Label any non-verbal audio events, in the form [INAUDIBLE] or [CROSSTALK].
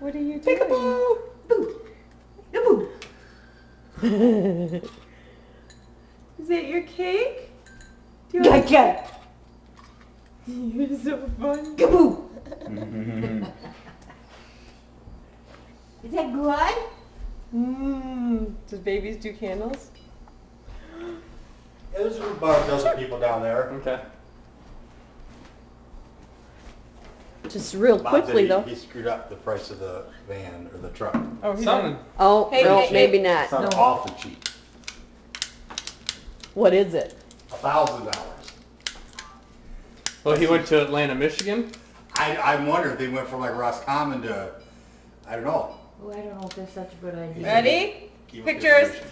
What are you doing? Peekaboo! Boo! Boo! [LAUGHS] Is that your cake? Do you want Gotcha! [LAUGHS] You're so funny. Kaboo! [LAUGHS] Is that good? Mmm. Does babies do candles? There's about a dozen people down there. Okay. Just real Bob said quickly he- though. He screwed up the price of the van or the truck. Oh, he's Something. Oh, Hey, no, hey, hey. maybe not. It's not No. awful cheap. What is it? A thousand dollars. Well, he went to Atlanta, Michigan. I, I wonder if they went from like Roscommon to, I don't know. Oh, I don't know if that's such a good idea. Ready? Keep it Pictures. distribution.